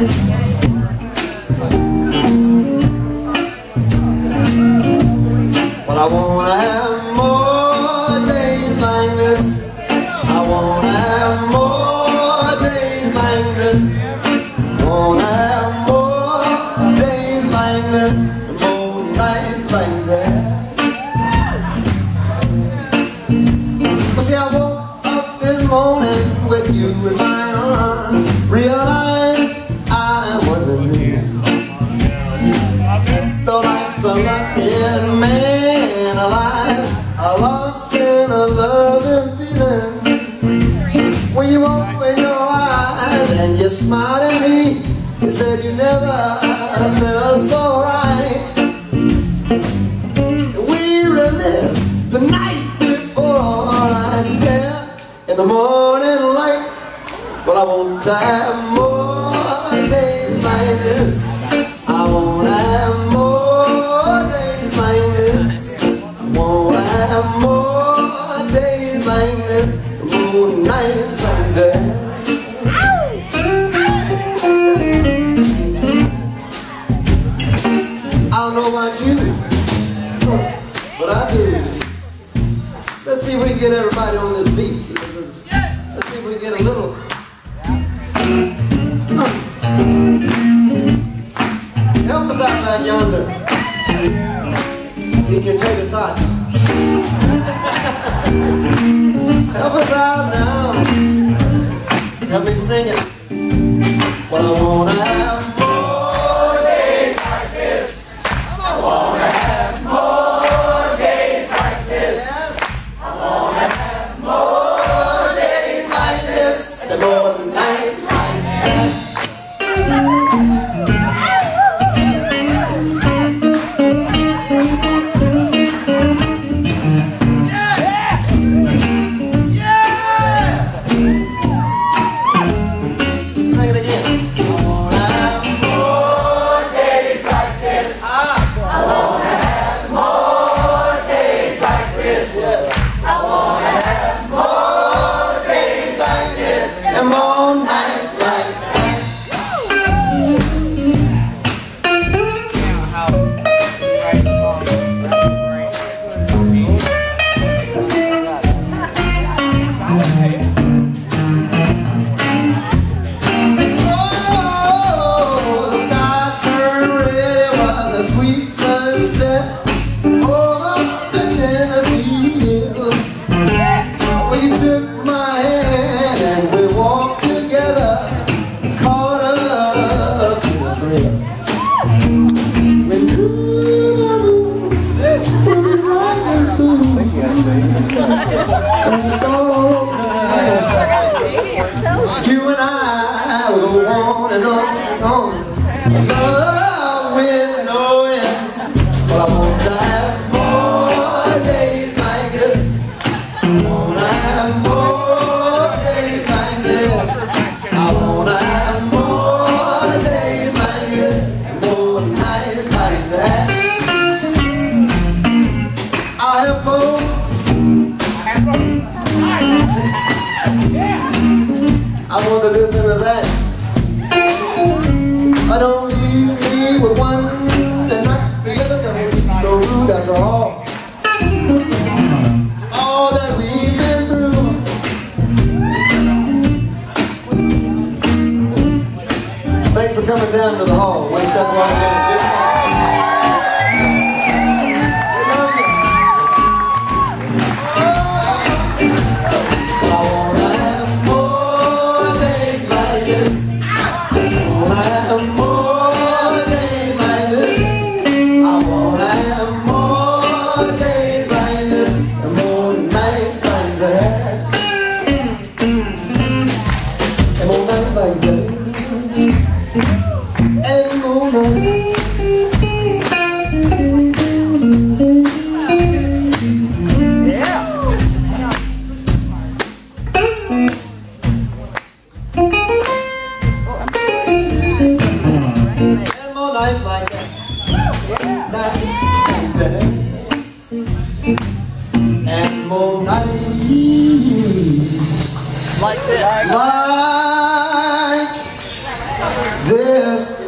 Well, I wanna have more days like this. I wanna have more days like this. Wanna have more days like this, more nights like that. Well, see, I woke up this morning with you in my arms, realized smiled at me, you said you never felt so right. We relived the night before I care in the morning light. But I won't have more days like this. I won't have more days like this. I won't have more days like this. More nights like that. About you, but I do. Let's see if we can get everybody on this beat. Let's, let's see if we can get a little. Help us out back yonder. Get your tater tots. Help us out now. Help me sing it. Well, I wanna and you and I will go on and on. Love with no end. Well, I want to I want to listen to that. I don't leave me with one and not the other. That would be so rude after all. All that we've been through. Thanks for coming down to the hall. West Seven and moment. Like that. Yeah. And more like this. Like this.